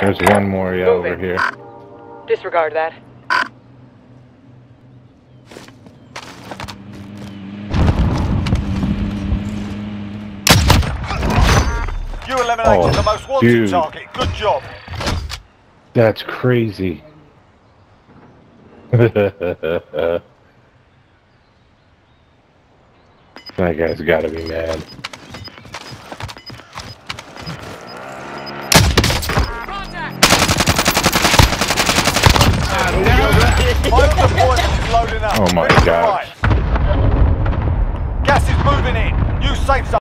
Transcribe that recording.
There's one more yeah, over Moving. here. Disregard that. You eliminated Oh, the most wanted dude. target. Good job. That's crazy. that guy's gotta be mad. Oh my Finish the gosh. fight. Gas is moving in. New safe zone.